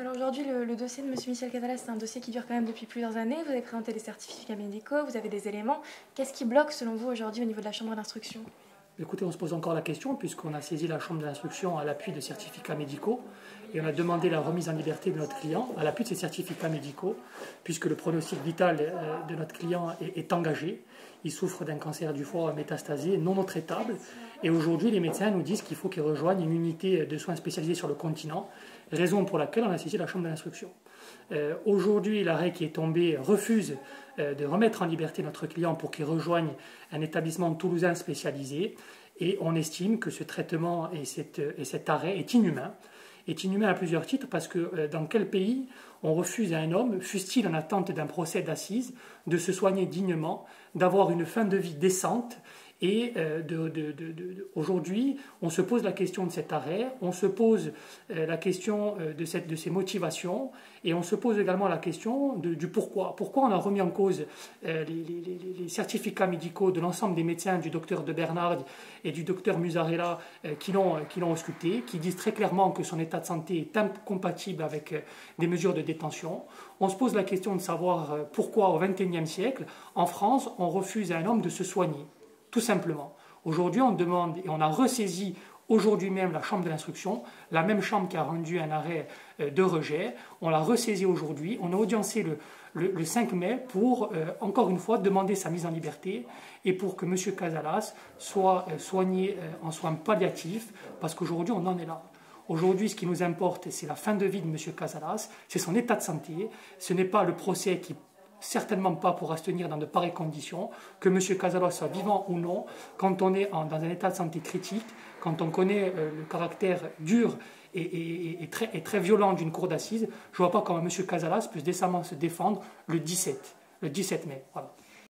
Alors aujourd'hui, le, dossier de M. Michel Casalas, c'est un dossier qui dure quand même depuis plusieurs années. Vous avez présenté des certificats médicaux, vous avez des éléments. Qu'est-ce qui bloque selon vous aujourd'hui au niveau de la Chambre d'instruction? Écoutez, on se pose encore la question puisqu'on a saisi la Chambre d'instruction à l'appui de certificats médicaux et on a demandé la remise en liberté de notre client à l'appui de ces certificats médicaux puisque le pronostic vital euh, de notre client est, engagé. Il souffre d'un cancer du foie métastasé non traitable et aujourd'hui les médecins nous disent qu'il faut qu'il rejoigne une unité de soins spécialisés sur le continent, raison pour laquelle on a saisi la Chambre d'instruction. Euh, aujourd'hui, l'arrêt qui est tombé refuse euh, de remettre en liberté notre client pour qu'il rejoigne un établissement toulousain spécialisé et on estime que ce traitement et, cet arrêt est inhumain. Est inhumain à plusieurs titres parce que euh, dans quel pays on refuse à un homme, fût-il en attente d'un procès d'assises, de se soigner dignement, d'avoir une fin de vie décente et euh, aujourd'hui, on se pose la question de cet arrêt, on se pose euh, la question euh, de, cette, de ses motivations, et on se pose également la question du pourquoi. Pourquoi on a remis en cause les, certificats médicaux de l'ensemble des médecins, du docteur de Bernard et du docteur Musarella, qui l'ont ausculté, qui disent très clairement que son état de santé est incompatible avec des mesures de détention. On se pose la question de savoir pourquoi au XXIe siècle, en France, on refuse à un homme de se soigner tout simplement. Aujourd'hui, on demande et on a ressaisi aujourd'hui même la chambre de l'instruction, la même chambre qui a rendu un arrêt euh, de rejet. On l'a ressaisi aujourd'hui. On a audiencé le, 5 mai pour, euh, encore une fois, demander sa mise en liberté et pour que M. Casalas soit euh, soigné en soins palliatifs, parce qu'aujourd'hui, on en est là. Aujourd'hui, ce qui nous importe, c'est la fin de vie de M. Casalas, c'est son état de santé. Ce n'est pas le procès qui certainement pas pourra se tenir dans de pareilles conditions, que M. Casalos soit vivant ou non, quand on est dans un état de santé critique, quand on connaît euh, le caractère dur et, très, très, violent d'une cour d'assises, je ne vois pas comment M. Casalas peut décemment se défendre le 17, le 17 mai. Voilà.